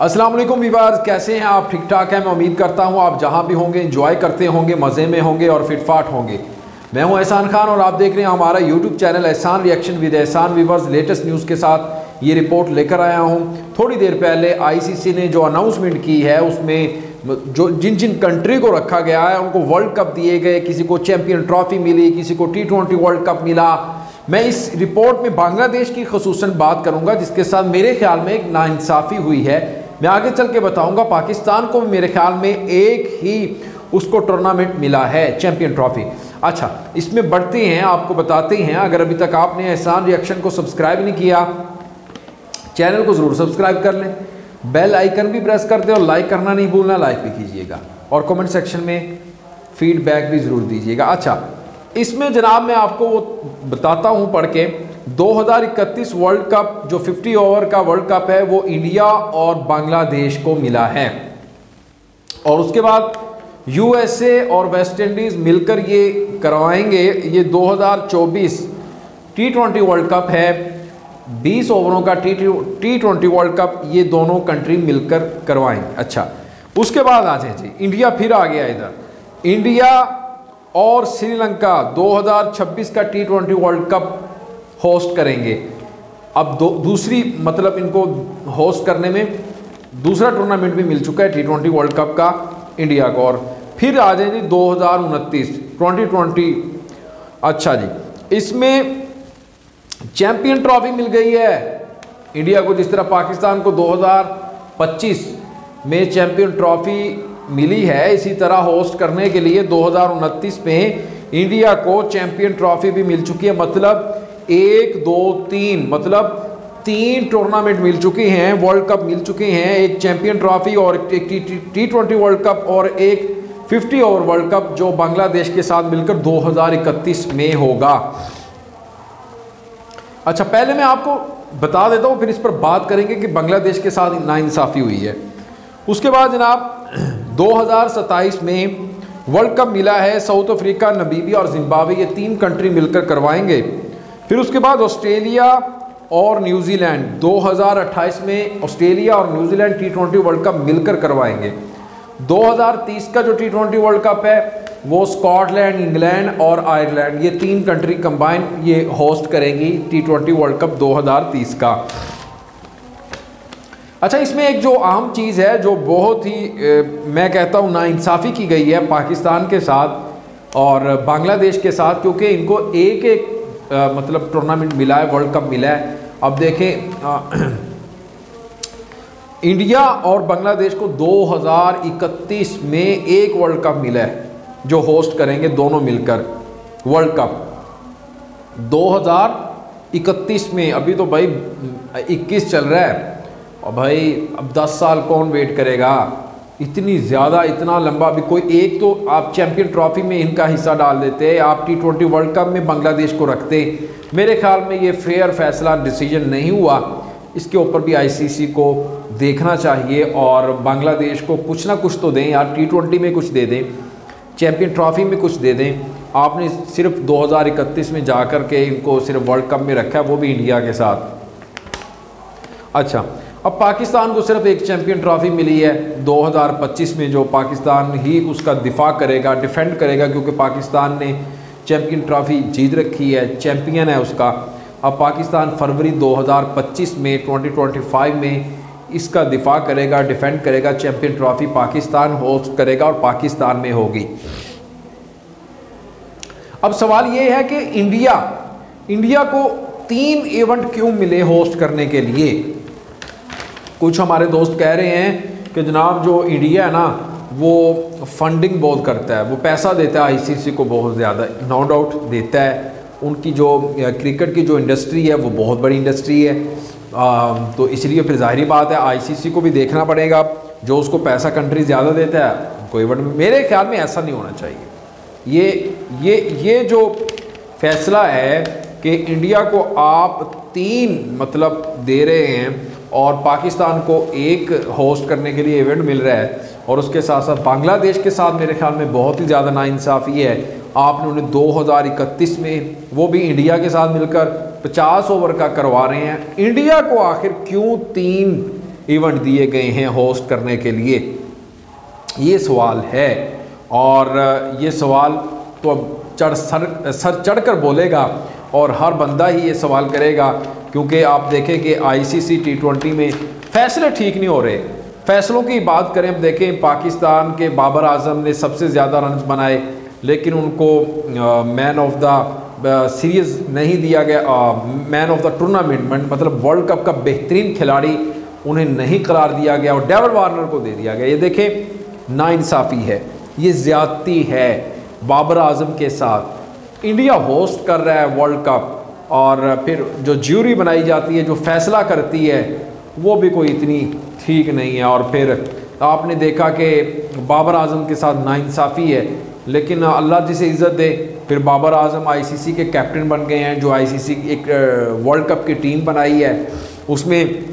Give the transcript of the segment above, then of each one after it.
अस्सलाम वालेकुम कैसे हैं आप? ठीक ठाक हैं? मैं उम्मीद करता हूँ आप जहाँ भी होंगे इंजॉय करते होंगे, मज़े में होंगे और फिटफाट होंगे। मैं हूँ एहसान खान और आप देख रहे हैं हमारा YouTube channel Ehsan reaction with Ehsan viewers latest news के साथ ये रिपोर्ट लेकर आया हूँ। थोड़ी देर पहले आईसीसी ने जो अनाउंसमेंट की है, उसमें जो जिन जिन कंट्री को रखा गया है, उनको वर्ल्ड कप दिए गए, किसी को चैम्पियन ट्रॉफी मिली, किसी को टी ट्वेंटी वर्ल्ड कप मिला। मैं इस रिपोर्ट में बांग्लादेश की खसूस बात करूँगा, जिसके साथ मेरे ख्याल में एक नाइंसाफ़ी हुई है। मैं आगे चल के बताऊँगा, पाकिस्तान को मेरे ख्याल में एक ही उसको टूर्नामेंट मिला है चैंपियन ट्रॉफी अच्छा इसमें बढ़ते हैं, आपको बताते हैं, अगर अभी तक आपने एहसान रिएक्शन को सब्सक्राइब नहीं किया चैनल को ज़रूर सब्सक्राइब कर लें। बेल आइकन भी प्रेस कर दें और लाइक करना नहीं भूलना लाइक भी कीजिएगा। और कमेंट सेक्शन में फीडबैक भी ज़रूर दीजिएगा। अच्छा इसमें जनाब मैं आपको वो बताता हूँ पढ़ के 2031 वर्ल्ड कप, जो 50 ओवर का वर्ल्ड कप है, वो इंडिया और बांग्लादेश को मिला है। और उसके बाद यूएसए और वेस्ट इंडीज़ मिलकर ये करवाएँगे। ये 2024 टी ट्वेंटी वर्ल्ड कप है। 20 ओवरों का T T twenty world cup ये दोनों कंट्री मिलकर करवाएँगे। अच्छा उसके बाद आ जाए जी इंडिया फिर आ गया इधर। इंडिया और श्रीलंका 2026 का T twenty world cup host करेंगे। अब दो, दूसरी मतलब इनको होस्ट करने में दूसरा टूर्नामेंट भी मिल चुका है टी ट्वेंटी वर्ल्ड कप का इंडिया को। और फिर आ जाए जी दो हज़ार उनतीस ट्वेंटी ट्वेंटी अच्छा जी, इसमें चैंपियन ट्रॉफी मिल गई है। इंडिया को जिस तरह पाकिस्तान को 2025 में चैंपियन ट्रॉफी मिली है, इसी तरह होस्ट करने के लिए दो हज़ार उनतीस में इंडिया को चैंपियन ट्रॉफी भी मिल चुकी है। मतलब एक, दो, तीन मतलब तीन टूर्नामेंट मिल चुके हैं वर्ल्ड कप मिल चुके हैं, एक चैंपियन ट्रॉफी और एक टी ट्वेंटी वर्ल्ड कप और एक 50 ओवर वर्ल्ड कप जो बांग्लादेश के साथ मिलकर 2031 में होगा। अच्छा पहले मैं आपको बता देता हूँ, फिर इस पर बात करेंगे कि बांग्लादेश के साथ नाइंसाफ़ी हुई है। उसके बाद जनाब 2027 में वर्ल्ड कप मिला है साउथ अफ्रीका नबीबिया और जिम्बाब्वे ये तीन कंट्री मिलकर करवाएँगे। फिर उसके बाद ऑस्ट्रेलिया और न्यूजीलैंड 2028 में ऑस्ट्रेलिया और New Zealand T twenty world cup मिलकर करवाएँगे। 2030 का जो टी ट्वेंटी वर्ल्ड कप है वो स्कॉटलैंड इंग्लैंड और आयरलैंड ये तीन कंट्री कंबाइन ये होस्ट करेंगी टी ट्वेंटी वर्ल्ड कप 2030 का। अच्छा इसमें एक जो आम चीज़ है जो बहुत ही ए, मैं कहता हूँ नाइंसाफ़ी की गई है पाकिस्तान के साथ और बांग्लादेश के साथ क्योंकि इनको एक एक आ, मतलब टूर्नामेंट मिला है वर्ल्ड कप मिला है। अब देखें इंडिया और बांग्लादेश को 2031 में एक वर्ल्ड कप मिला है जो होस्ट करेंगे दोनों मिलकर वर्ल्ड कप 2031 में अभी तो भाई 21 चल रहा है। और भाई अब 10 साल कौन वेट करेगा? इतनी ज़्यादा, इतना लंबा भी कोई एक तो आप चैंपियन ट्रॉफी में इनका हिस्सा डाल देते, आप टी ट्वेंटी वर्ल्ड कप में बांग्लादेश को रखते, मेरे ख्याल में ये फेयर फैसला डिसीज़न नहीं हुआ। इसके ऊपर भी आईसीसी को देखना चाहिए और बांग्लादेश को कुछ ना कुछ तो दें, यार टी ट्वेंटी में कुछ दे दें चैम्पियन ट्रॉफी में कुछ दे दें। आपने सिर्फ़ 2031 में जा कर के इनको सिर्फ़ वर्ल्ड कप में रखा है वो भी इंडिया के साथ। अच्छा अब पाकिस्तान को सिर्फ़ एक चैंपियन ट्रॉफी मिली है 2025 में, जो पाकिस्तान ही उसका दिफा करेगा, डिफेंड करेगा, क्योंकि पाकिस्तान ने चैंपियन ट्रॉफी जीत रखी है, चैंपियन है उसका। अब पाकिस्तान फरवरी 2025 में 2025 में इसका दिफा करेगा, डिफेंड करेगा, चैंपियन ट्रॉफी पाकिस्तान होस्ट करेगा और पाकिस्तान में होगी। अब सवाल ये है कि इंडिया इंडिया को तीन इवेंट क्यों मिले होस्ट करने के लिए? कुछ हमारे दोस्त कह रहे हैं कि जनाब जो इंडिया है ना वो फंडिंग बहुत करता है वो पैसा देता है आईसीसी को बहुत ज़्यादा नो डाउट देता है। उनकी जो क्रिकेट की जो इंडस्ट्री है वो बहुत बड़ी इंडस्ट्री है। आ, तो इसलिए फिर ज़ाहरी बात है आईसीसी को भी देखना पड़ेगा। जो उसको पैसा कंट्री ज़्यादा देता है कोई बट मेरे ख्याल में ऐसा नहीं होना चाहिए। ये ये ये जो फैसला है कि इंडिया को आप तीन मतलब दे रहे हैं और पाकिस्तान को एक होस्ट करने के लिए इवेंट मिल रहा है और उसके साथ साथ बांग्लादेश के साथ मेरे ख्याल में बहुत ही ज़्यादा नाइंसाफ़ी है। आपने उन्हें दो हज़ार इकतीस में वो भी इंडिया के साथ मिलकर 50 ओवर का करवा रहे हैं। इंडिया को आखिर क्यों तीन इवेंट दिए गए हैं होस्ट करने के लिए? ये सवाल है। और ये सवाल तो अब चढ़ सर सर चढ़ कर बोलेगा और हर बंदा ही ये सवाल करेगा, क्योंकि आप देखें कि आईसीसी टी ट्वेंटी में फ़ैसले ठीक नहीं हो रहे। फैसलों की बात करें, अब देखें पाकिस्तान के बाबर आज़म ने सबसे ज़्यादा रन बनाए, लेकिन उनको मैन ऑफ़ द सीरीज़ नहीं दिया गया मैन ऑफ़ द टूर्नामेंट मतलब वर्ल्ड कप का बेहतरीन खिलाड़ी उन्हें नहीं करार दिया गया और डेविड वार्नर को दे दिया गया। ये देखें, नाइंसाफ़ी है, ये ज़्यादती है बाबर आज़म के साथ। इंडिया होस्ट कर रहा है वर्ल्ड कप और फिर जो ज्यूरी बनाई जाती है, जो फैसला करती है, वो भी कोई इतनी ठीक नहीं है। और फिर आपने देखा कि बाबर आज़म के साथ नाइंसाफ़ी है, लेकिन अल्लाह जिसे इज़्ज़त दे, फिर बाबर आज़म आईसीसी के कैप्टन बन गए हैं, जो आईसीसी एक वर्ल्ड कप की टीम बनाई है। उसमें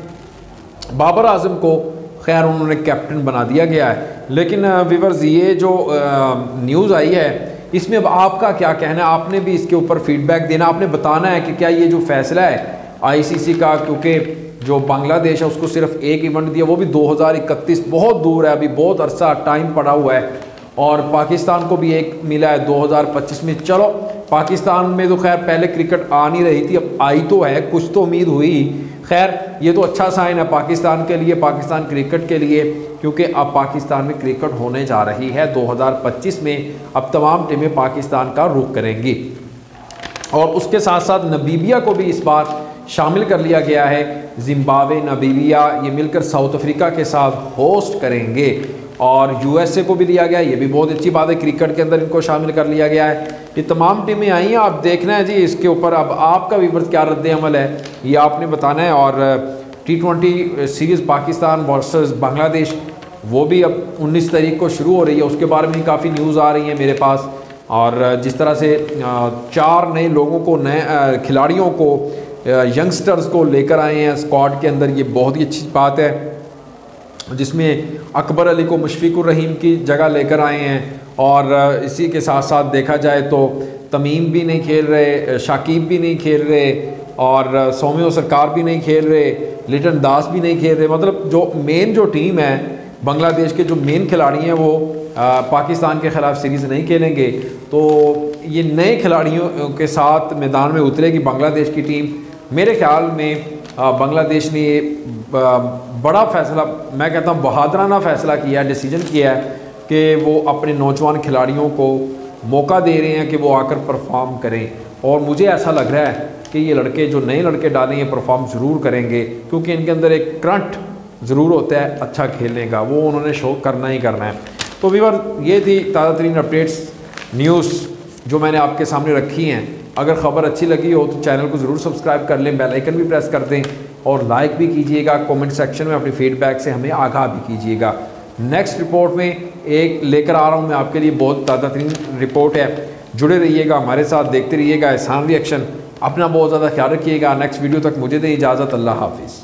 बाबर आज़म को खैर उन्होंने कैप्टन बना दिया गया है। लेकिन विवर्स, ये जो न्यूज़ आई है इसमें अब आपका क्या कहना है? आपने भी इसके ऊपर फीडबैक देना, आपने बताना है कि क्या ये जो फैसला है आईसीसी का, क्योंकि जो बांग्लादेश है, उसको सिर्फ़ एक इवेंट दिया, वो भी 2031 बहुत दूर है अभी, बहुत अरसा टाइम पड़ा हुआ है। और पाकिस्तान को भी एक मिला है 2025 में। चलो, पाकिस्तान में तो खैर पहले क्रिकेट आ नहीं रही थी, अब आई तो है, कुछ तो उम्मीद हुई। खैर, ये तो अच्छा साइन है पाकिस्तान के लिए, पाकिस्तान क्रिकेट के लिए, क्योंकि अब पाकिस्तान में क्रिकेट होने जा रही है। 2025 में अब तमाम टीमें पाकिस्तान का रुख करेंगी। और उसके साथ साथ नबीबिया को भी इस बार शामिल कर लिया गया है। जिम्बावे, नबीबिया, ये मिलकर साउथ अफ्रीका के साथ होस्ट करेंगे। और यूएसए को भी लिया गया ये भी बहुत अच्छी बात है। क्रिकेट के अंदर इनको शामिल कर लिया गया है। ये तमाम टीमें आई हैं। आप देखना है जी, इसके ऊपर अब आपका वीवर्स क्या रद्द अमल है, ये आपने बताना है। और T twenty series Pakistan versus Bangladesh, वो भी अब 19 तारीख को शुरू हो रही है। उसके बारे में काफ़ी न्यूज़ आ रही है मेरे पास। और जिस तरह से चार नए लोगों को, नए खिलाड़ियों को यंगस्टर्स को लेकर आए हैं स्क्वाड के अंदर, ये बहुत ही अच्छी बात है। जिसमें अकबर अली को मुशफ़िक रहीम की जगह लेकर आए हैं और इसी के साथ साथ देखा जाए तो तमीम भी नहीं खेल रहे शाकिब भी नहीं खेल रहे और सौम्य सरकार भी नहीं खेल रहे, लिटन दास भी नहीं खेल रहे। मतलब जो मेन जो टीम है, बांग्लादेश के जो मेन खिलाड़ी हैं वो पाकिस्तान के ख़िलाफ़ सीरीज़ नहीं खेलेंगे। तो ये नए खिलाड़ियों के साथ मैदान में उतरेगी बांग्लादेश की टीम मेरे ख्याल में बांग्लादेश ने बड़ा फ़ैसला, मैं कहता हूँ, बहादराना फ़ैसला किया है डिसीज़न किया है कि वो अपने नौजवान खिलाड़ियों को मौका दे रहे हैं कि वो आकर परफॉर्म करें। और मुझे ऐसा लग रहा है कि ये लड़के, जो नए लड़के डालें, ये परफॉर्म ज़रूर करेंगे, क्योंकि इनके अंदर एक करंट ज़रूर होता है अच्छा खेलने का। वो उन्होंने शो करना ही करना है। तो वीवर ये थी ताज़ा तरीन अपडेट्स न्यूज़ जो मैंने आपके सामने रखी हैं। अगर ख़बर अच्छी लगी हो तो चैनल को ज़रूर सब्सक्राइब कर लें बेल आइकन भी प्रेस कर दें। और लाइक भी कीजिएगा कमेंट सेक्शन में अपनी फीडबैक से हमें आगाह भी कीजिएगा। नेक्स्ट रिपोर्ट में एक लेकर आ रहा हूँ मैं, आपके लिए बहुत ताज़ा तरीन रिपोर्ट है। जुड़े रहिएगा, हमारे साथ देखते रहिएगा, एहसान रिएक्शन अपना बहुत ज़्यादा ख्याल रखिएगा। नेक्स्ट वीडियो तक मुझे दें इजाज़त, अल्लाह हाफिज़।